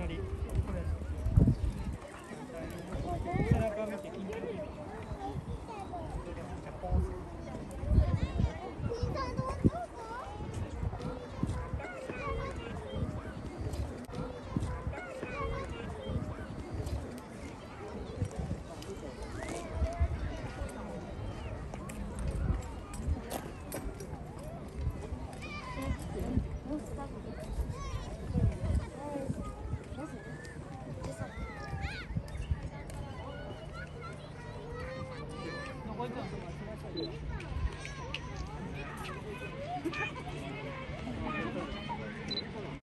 allez.